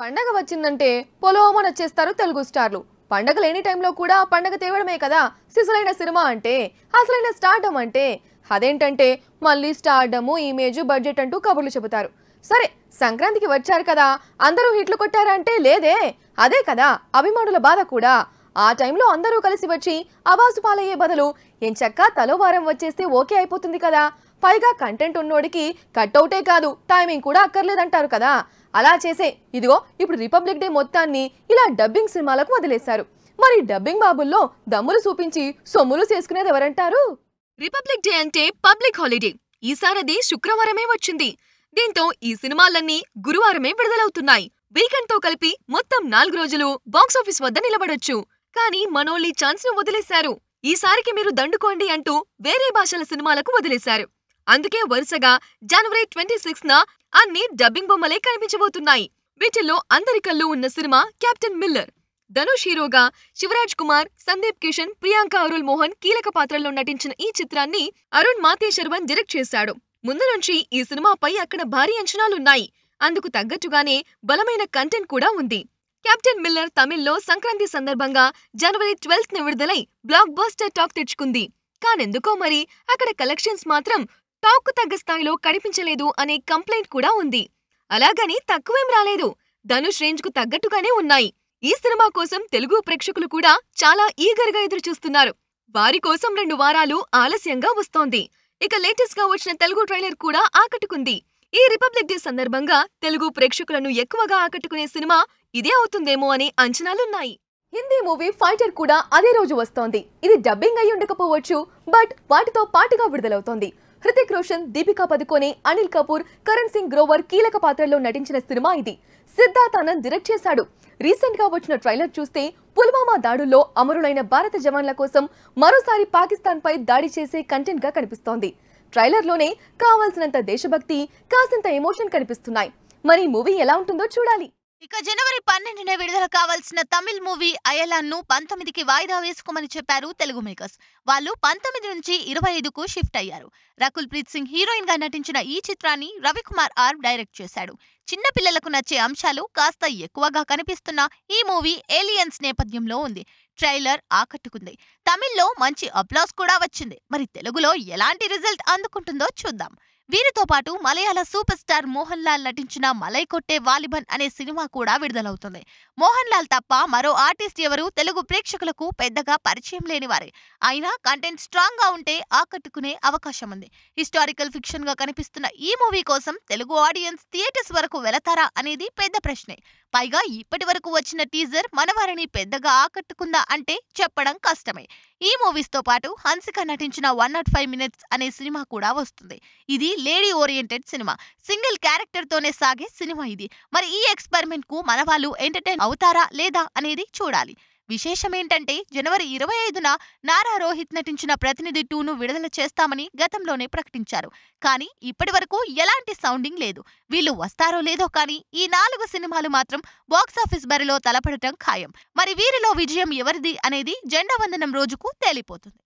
పండగ వచ్చిందంటే పొలోమని వచ్చేస్తారు తెలుగు స్టార్లు. పండగ లేని టైంలో కూడా పండగ తేవడమే కదా సిసలైన సినిమా అంటే అసలైన స్టార్డమ్ అంటే. అదేంటంటే మళ్ళీ స్టార్డము ఇమేజ్ బడ్జెట్ అంటూ కబుర్లు చెబుతారు. సరే సంక్రాంతికి వచ్చారు కదా అందరూ హిట్లు కొట్టారంటే లేదే? అదే కదా అభిమానుల బాధ కూడా. ఆ టైంలో అందరూ కలిసి వచ్చి అవాసు పాలయ్యే బదులు ఎంచక్క తలో వారం వచ్చేస్తే ఓకే అయిపోతుంది కదా. పైగా కంటెంట్ ఉన్నోడికి కట్అవుటే కాదు టైమింగ్ కూడా అక్కర్లేదంటారు కదా. అలా చేసే ఇదిగో ఇప్పుడు రిపబ్లిక్ డే మొత్తాన్ని ఇలా డబ్బింగ్ సినిమాలకు వదిలేశారు. మరి డబ్బింగ్ బాబుల్లో దమ్ములు చూపించి సొమ్ములు చేసుకునేది ఎవరంటారు? రిపబ్లిక్ డే అంటే పబ్లిక్ హాలిడే. ఈసారది శుక్రవారమే వచ్చింది. దీంతో ఈ సినిమాలన్నీ గురువారమే విడుదలవుతున్నాయి. వీకెండ్తో కలిపి మొత్తం నాలుగు రోజులు బాక్సాఫీస్ వద్ద నిలబడొచ్చు. కానీ మనోళ్ళీ ఛాన్స్ను వదిలేశారు. ఈసారికి మీరు దండుకోండి అంటూ వేరే భాషల సినిమాలకు వదిలేశారు. అందుకే వరుసగా జనవరి ట్వంటీ సిక్స్ అన్ని డబ్బింగ్ బొమ్మలే కనిపించబోతున్నాయి. వీటిల్లో అందరి కళ్ళు ఉన్న సినిమా కెప్టెన్ మిల్లర్. ధనుష్ హీరోగా శివరాజ్ కుమార్ సందీప్ కిషన్ ప్రియాంక అరుల్ మోహన్ కీలక పాత్రల్లో నటించిన ఈ చిత్రాన్ని అరుణ్ మాతేశ్వరవన్ డైరెక్ట్ చేశాడు. ముందు నుంచి ఈ సినిమాపై అక్కడ భారీ అంచనాలున్నాయి. అందుకు తగ్గట్టుగానే బలమైన కంటెంట్ కూడా ఉంది. కెప్టెన్ మిల్లర్ తమిళ్ళో సంక్రాంతి సందర్భంగా జనవరి ట్వెల్త్ని విడుదలై బ్లాక్ బస్టర్ టాక్ తెచ్చుకుంది. కానెందుకో మరి అక్కడ కలెక్షన్స్ మాత్రం టాక్కు తగ్గ స్థాయిలో కనిపించలేదు అనే కంప్లైంట్ కూడా ఉంది. అలాగని తక్కువేం రాలేదు. ధనుష్ రేంజ్కు తగ్గట్టుగానే ఉన్నాయి. ఈ సినిమా కోసం తెలుగు ప్రేక్షకులు కూడా చాలా ఈగర్గా ఎదురు చూస్తున్నారు వారి కోసం రెండు వారాలు ఆలస్యంగా వస్తోంది. ఇక లేటెస్ట్గా వచ్చిన తెలుగు ట్రైలర్ కూడా ఆకట్టుకుంది. ఈ రిపబ్లిక్ డే సందర్భంగా తెలుగు ప్రేక్షకులను ఎక్కువగా ఆకట్టుకునే సినిమా ఇదే అవుతుందేమో అనే అంచనాలున్నాయి. హిందీ మూవీ ఫైటర్ కూడా అదే రోజు వస్తోంది. ఇది డబ్బింగ్ అయి ఉండకపోవచ్చు బట్ వాటితో పాటుగా విడుదలవుతోంది. హృతిక్ రోషన్ దీపికా పదుకోనే అనిల్ కపూర్ కరణ్ సింగ్ గ్రోవర్ కీలక పాత్రల్లో నటించిన సినిమా ఇది. సిద్ధార్థ్ ఆనంద్ డైరెక్ట్ చేశాడు. రీసెంట్గా వచ్చిన ట్రైలర్ చూస్తే పుల్వామా దాడుల్లో అమరులైన భారత జవాన్ల కోసం మరోసారి పాకిస్తాన్ పై దాడి చేసే కంటెంట్గా కనిపిస్తోంది. ట్రైలర్లోనే కావాల్సినంత దేశభక్తి కాసింత ఎమోషన్ కనిపిస్తున్నాయి. మరి మూవీ ఎలా ఉంటుందో చూడాలి. ఇక జనవరి పన్నెండున విడుదల కావాల్సిన తమిళ్ మూవీ అయలాన్ను పంతొమ్మిదికి వాయిదా వేసుకోమని చెప్పారు తెలుగు మేకర్స్. వాళ్ళు పంతొమ్మిది నుంచి ఇరవై ఐదుకు షిఫ్ట్ అయ్యారు. రకుల్ ప్రీత్ సింగ్ హీరోయిన్గా నటించిన ఈ చిత్రాన్ని రవికుమార్ ఆర్ డైరెక్ట్ చేశాడు. చిన్నపిల్లలకు నచ్చే అంశాలు కాస్త ఎక్కువగా కనిపిస్తున్న ఈ మూవీ ఏలియన్స్ నేపథ్యంలో ఉంది. ట్రైలర్ ఆకట్టుకుంది. తమిళ్ళో మంచి అప్లాస్ కూడా వచ్చింది. మరి తెలుగులో ఎలాంటి రిజల్ట్ అందుకుంటుందో చూద్దాం. వీరితో పాటు మలయాళ సూపర్ స్టార్ మోహన్ లాల్ నటించిన మలై కొట్టే వాలిబన్ అనే సినిమా కూడా విడుదలవుతుంది. మోహన్ లాల్ తప్ప మరో ఆర్టిస్ట్ ఎవరు తెలుగు ప్రేక్షకులకు పెద్దగా పరిచయం లేనివారే అయినా కంటెంట్ స్ట్రాంగ్గా ఉంటే ఆకట్టుకునే అవకాశం ఉంది హిస్టారికల్ ఫిక్షన్గా కనిపిస్తున్న ఈ మూవీ కోసం తెలుగు ఆడియన్స్ థియేటర్స్ వరకు వెళతారా అనేది పెద్ద ప్రశ్నే. పైగా ఇప్పటి వరకు వచ్చిన టీజర్ మనవారిని పెద్దగా ఆకట్టుకుందా అంటే చెప్పడం కష్టమే. ఈ మూవీస్తో పాటు హన్సిక నటించిన వన్ నాట్ ఫైవ్ మినిట్స్ అనే సినిమా కూడా వస్తుంది. ఇది lady oriented cinema. Single character తోనే సాగే సినిమా ఇది. మరి ఈ ఎక్స్పెరిమెంట్కు మన వాళ్ళు ఎంటర్టైన్ అవుతారా లేదా అనేది చూడాలి. విశేషం ఏంటంటే జనవరి ఇరవై ఐదున నారా రోహిత్ నటించిన ప్రతినిధి టూను విడుదల చేస్తామని గతంలోనే ప్రకటించారు. కానీ ఇప్పటి వరకు ఎలాంటి సౌండింగ్ లేదు. వీళ్ళు వస్తారో లేదో కానీ ఈ నాలుగు సినిమాలు మాత్రం బాక్సాఫీస్ బరిలో తలపడటం ఖాయం. మరి వీరిలో విజయం ఎవరిది అనేది జెండా వందనం రోజుకు తేలిపోతుంది.